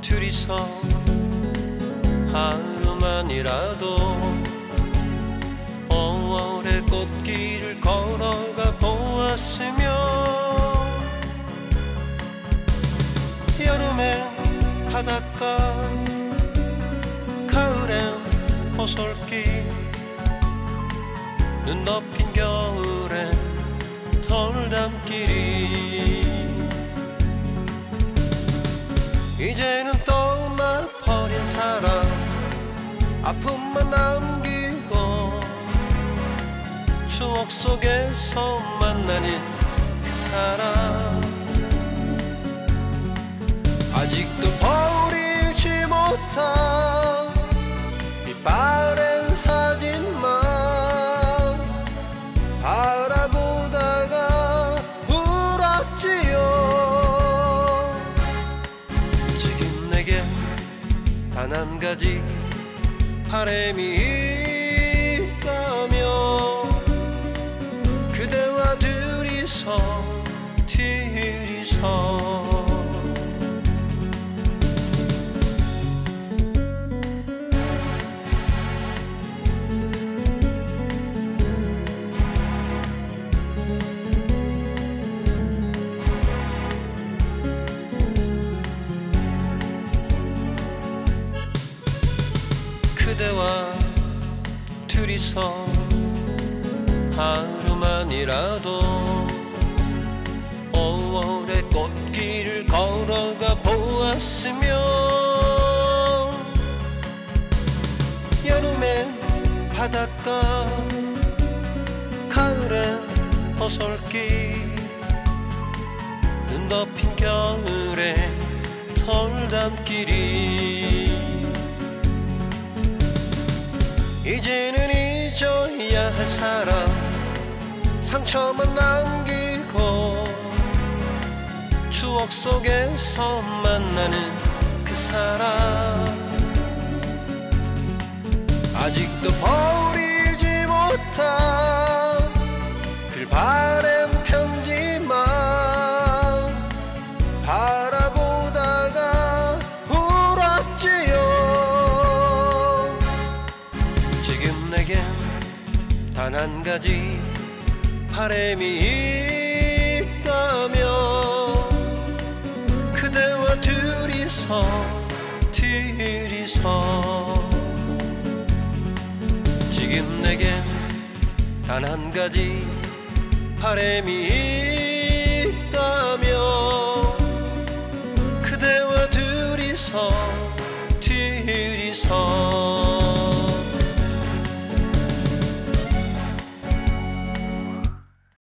둘이서 하루만이라도 5월의 꽃길을 걸어가 보았으면 여름엔 바닷가 가을엔 호솔길 눈 덮인 겨울엔 돌담길이 아픔만 남기고 추억 속에서 만나는 그 사람. 아직도 버리지 못한 이 빠른 사진만 바라보다가 울었지요. 지금 내게 단 한 가지 바람이 있다며 그대와 둘이서 둘이서 그대와 둘이서 하루만이라도 5월의 꽃길을 걸어가 보았으면 여름엔 바닷가 가을엔 호솔길 눈 덮인 겨울에 털담길이 이제는 잊어야 할 사람 상처만 남기고 추억 속에서 만나는 그 사람. 아직도 한 가지 바람이 있다며 그대와 둘이서 둘이서 지금 내겐 단 한 가지 바람이 있다며 그대와 둘이서 둘이서